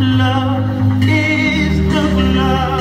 love is the blood.